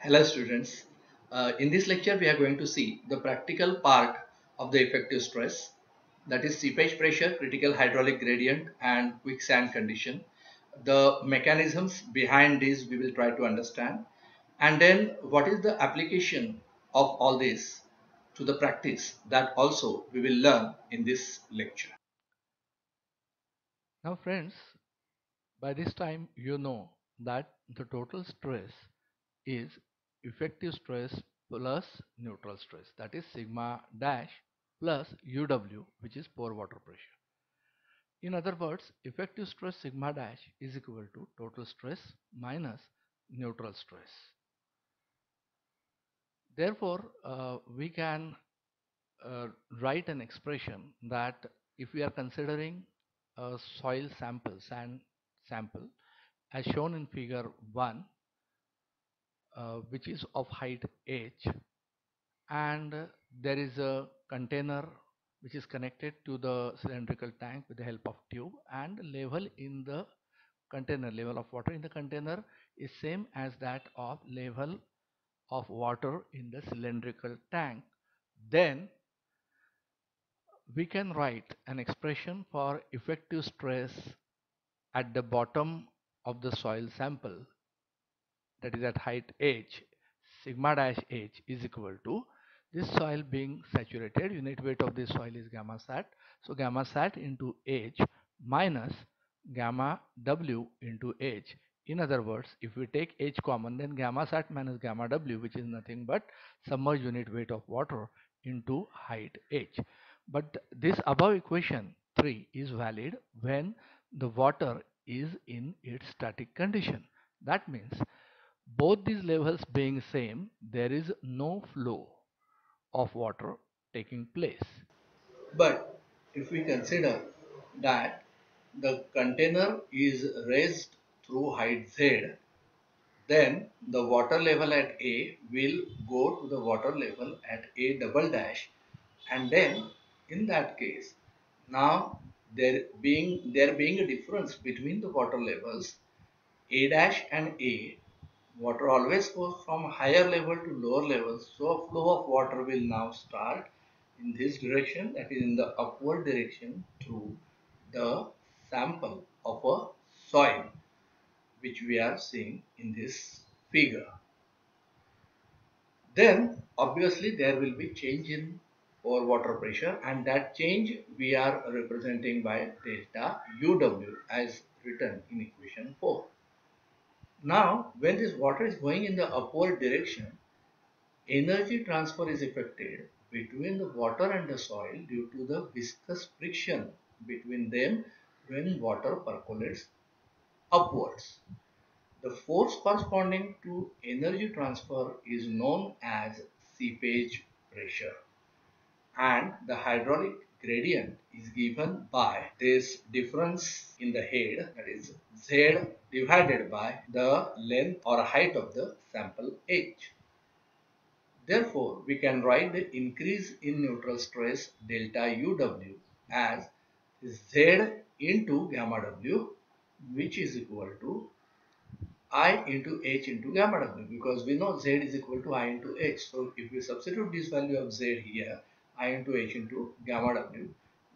Hello students. Uh, in this lecture we are going to see the practical part of the effective stress that is seepage pressure, critical hydraulic gradient and quicksand condition. The mechanisms behind this we will try to understand and then what is the application of all this to the practice that also we will learn in this lecture. Now friends, by this time you know that the total stress is effective stress plus neutral stress that is sigma dash plus UW which is pore water pressure. In other words, effective stress sigma dash is equal to total stress minus neutral stress. Therefore, uh, we can uh, write an expression that if we are considering a soil sample, sand sample, as shown in figure 1, uh, which is of height h, and there is a container which is connected to the cylindrical tank with the help of tube and level in the container. Level of water in the container is same as that of level of water in the cylindrical tank. Then we can write an expression for effective stress at the bottom of the soil sample that is at height h sigma dash h is equal to this soil being saturated. Unit weight of this soil is gamma sat. So gamma sat into h minus gamma w into h. In other words if we take h common then gamma sat minus gamma w which is nothing but submerged unit weight of water into height h. But this above equation 3 is valid when the water is in its static condition. That means both these levels being same, there is no flow of water taking place. But if we consider that the container is raised through height z, then the water level at A will go to the water level at A double dash and then in that case now there being there being a difference between the water levels a dash and a water always goes from higher level to lower level so flow of water will now start in this direction that is in the upward direction through the sample of a soil which we are seeing in this figure then obviously there will be change in pore water pressure and that change we are representing by delta UW as written in equation 4. Now when this water is going in the upward direction energy transfer is effected between the water and the soil due to the viscous friction between them when water percolates upwards. The force corresponding to energy transfer is known as seepage pressure and the hydraulic gradient is given by this difference in the head that is z divided by the length or height of the sample h. Therefore, we can write the increase in neutral stress delta UW as Z into gamma W which is equal to I into H into gamma W because we know Z is equal to I into H. So, if we substitute this value of Z here I into H into gamma W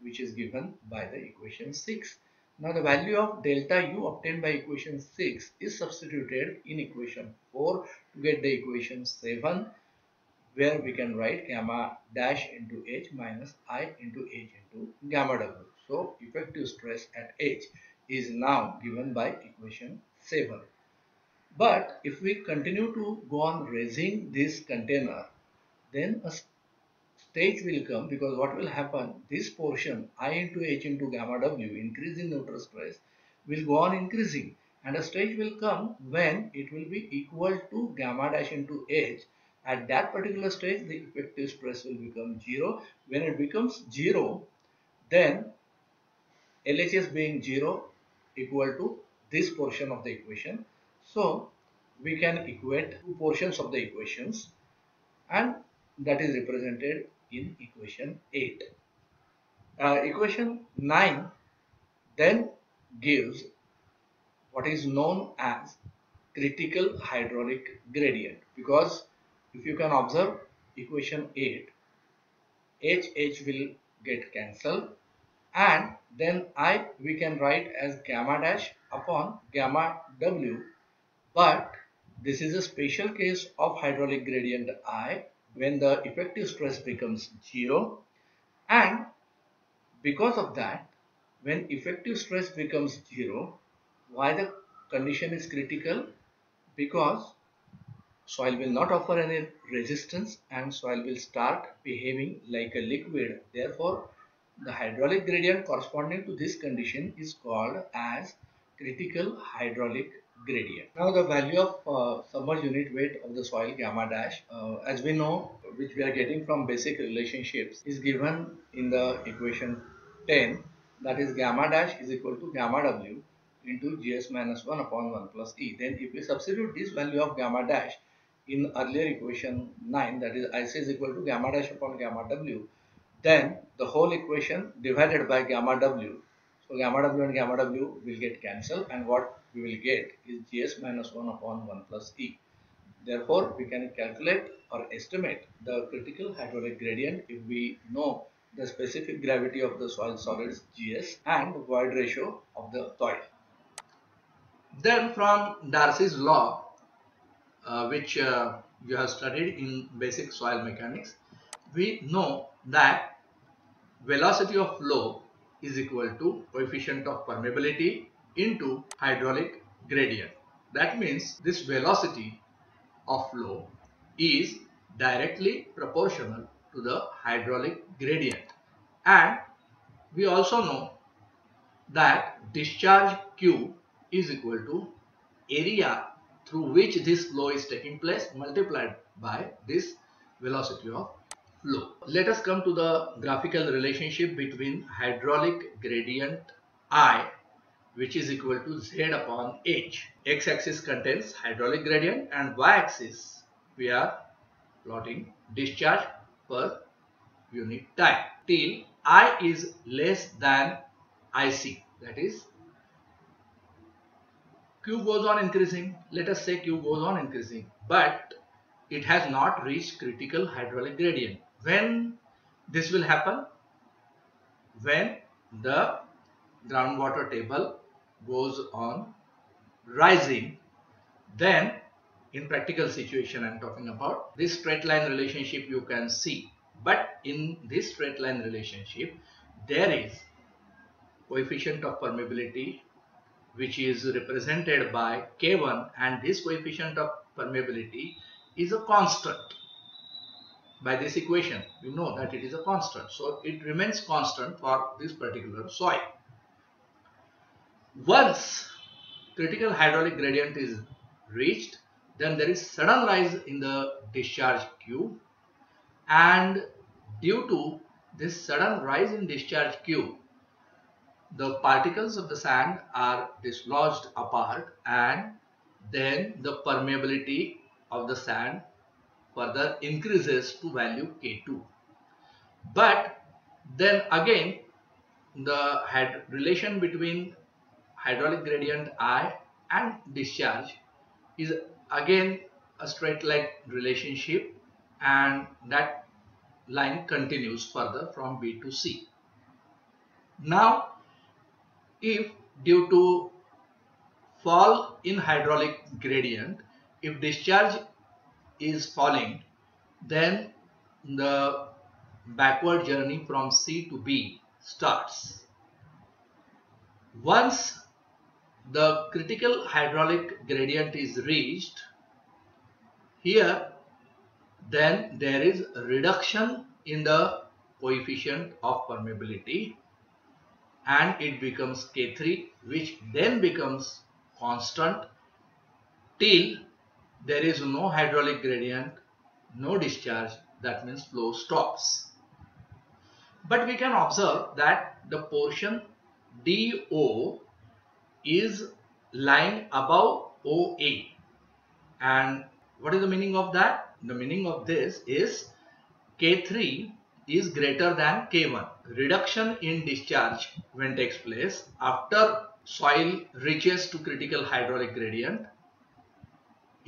which is given by the equation 6. Now the value of delta U obtained by equation 6 is substituted in equation 4 to get the equation 7 where we can write gamma dash into H minus I into H into gamma W. So effective stress at H is now given by equation 7. But if we continue to go on raising this container then a stage will come because what will happen this portion i into h into gamma w increase in neutral stress will go on increasing. And a stage will come when it will be equal to gamma dash into h. At that particular stage the effective stress will become zero. When it becomes zero then LHS being zero equal to this portion of the equation. So we can equate two portions of the equations and that is represented in equation 8. Uh, equation 9 then gives what is known as critical hydraulic gradient because if you can observe equation 8 H H will get cancelled and then I we can write as gamma dash upon gamma W but this is a special case of hydraulic gradient I when the effective stress becomes 0 and because of that when effective stress becomes 0 why the condition is critical? Because soil will not offer any resistance and soil will start behaving like a liquid. Therefore the hydraulic gradient corresponding to this condition is called as critical hydraulic gradient. Now the value of uh, submerged unit weight of the soil gamma dash uh, as we know which we are getting from basic relationships is given in the equation 10 that is gamma dash is equal to gamma w into gs minus 1 upon 1 plus e. Then if we substitute this value of gamma dash in earlier equation 9 that is IC is equal to gamma dash upon gamma w then the whole equation divided by gamma w so gamma w and gamma w will get cancelled and what we will get is gs minus 1 upon 1 plus e. Therefore, we can calculate or estimate the critical hydraulic gradient if we know the specific gravity of the soil solids gs and void ratio of the soil. Then from Darcy's law uh, which uh, you have studied in basic soil mechanics we know that velocity of flow is equal to coefficient of permeability into hydraulic gradient. That means this velocity of flow is directly proportional to the hydraulic gradient and we also know that discharge Q is equal to area through which this flow is taking place multiplied by this velocity of flow. Let us come to the graphical relationship between hydraulic gradient I which is equal to z upon h. x-axis contains hydraulic gradient and y-axis we are plotting discharge per unit time till I is less than IC that is Q goes on increasing let us say Q goes on increasing but it has not reached critical hydraulic gradient when this will happen? When the groundwater table goes on rising. Then in practical situation I'm talking about this straight line relationship you can see. But in this straight line relationship there is coefficient of permeability which is represented by K1 and this coefficient of permeability is a constant by this equation. We know that it is a constant. So it remains constant for this particular soil. Once critical hydraulic gradient is reached then there is sudden rise in the discharge Q and due to this sudden rise in discharge Q the particles of the sand are dislodged apart and then the permeability of the sand further increases to value K2. But then again the relation between hydraulic gradient I and discharge is again a straight line relationship and that line continues further from B to C. Now if due to fall in hydraulic gradient if discharge is falling then the backward journey from C to B starts. Once the critical hydraulic gradient is reached here then there is reduction in the coefficient of permeability and it becomes K3 which then becomes constant till there is no hydraulic gradient, no discharge, that means flow stops. But we can observe that the portion DO is lying above OA. And what is the meaning of that? The meaning of this is K3 is greater than K1. Reduction in discharge when takes place after soil reaches to critical hydraulic gradient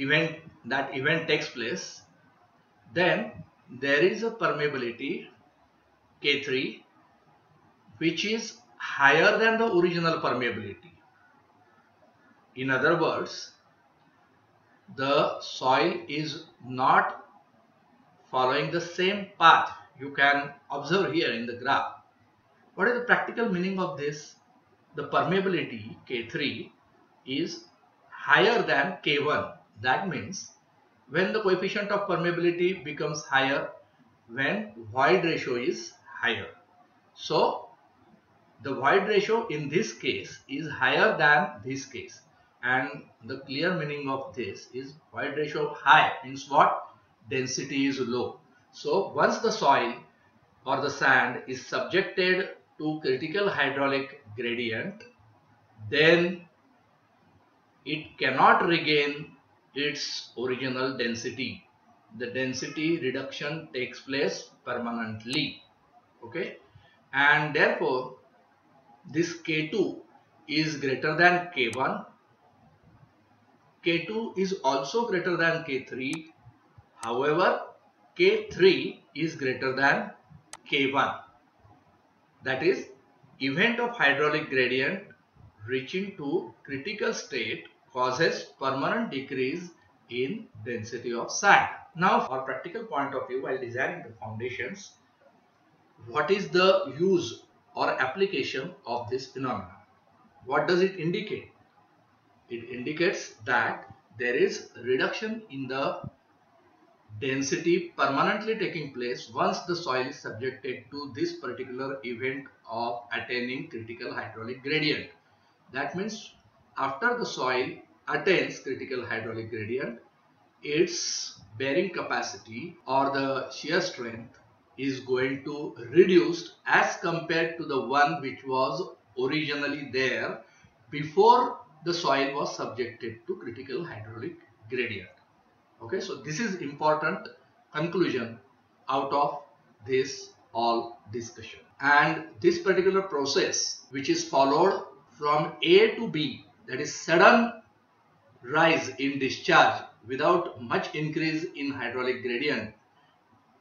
event that event takes place then there is a permeability K3 which is higher than the original permeability. In other words, the soil is not following the same path you can observe here in the graph. What is the practical meaning of this? The permeability K3 is higher than K1. That means when the coefficient of permeability becomes higher when void ratio is higher. So the void ratio in this case is higher than this case and the clear meaning of this is void ratio high means what density is low. So once the soil or the sand is subjected to critical hydraulic gradient then it cannot regain its original density. The density reduction takes place permanently. Okay. And therefore, this K2 is greater than K1. K2 is also greater than K3. However, K3 is greater than K1. That is, event of hydraulic gradient reaching to critical state causes permanent decrease in density of sand. Now for practical point of view while designing the foundations, what is the use or application of this phenomenon? What does it indicate? It indicates that there is reduction in the density permanently taking place once the soil is subjected to this particular event of attaining critical hydraulic gradient. That means after the soil attains critical hydraulic gradient, its bearing capacity or the shear strength is going to reduce as compared to the one which was originally there before the soil was subjected to critical hydraulic gradient. Okay, so this is important conclusion out of this all discussion. And this particular process which is followed from A to B that is sudden rise in discharge without much increase in hydraulic gradient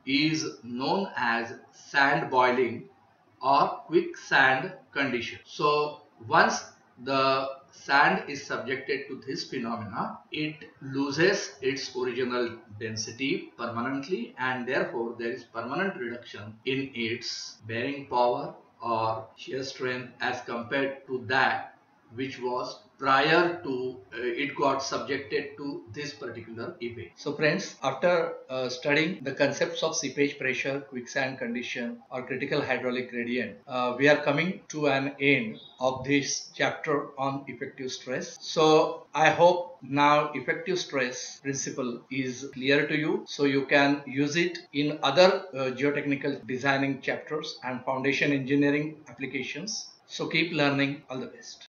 is known as sand boiling or quicksand condition. So once the sand is subjected to this phenomena, it loses its original density permanently and therefore there is permanent reduction in its bearing power or shear strength as compared to that which was prior to uh, it got subjected to this particular event. So friends, after uh, studying the concepts of seepage pressure, quicksand condition or critical hydraulic gradient, uh, we are coming to an end of this chapter on effective stress. So I hope now effective stress principle is clear to you. So you can use it in other uh, geotechnical designing chapters and foundation engineering applications. So keep learning. All the best.